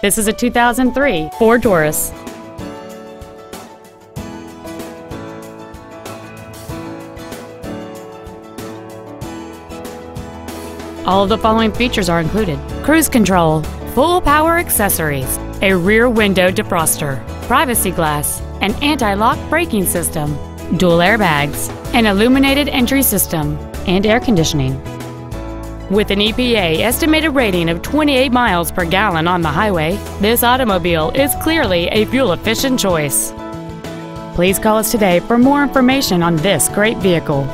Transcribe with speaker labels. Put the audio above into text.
Speaker 1: This is a 2003 Ford Taurus. All of the following features are included. Cruise control, full power accessories, a rear window defroster, privacy glass, an anti-lock braking system, dual airbags, an illuminated entry system, and air conditioning. With an EPA estimated rating of 28 miles per gallon on the highway, this automobile is clearly a fuel-efficient choice. Please call us today for more information on this great vehicle.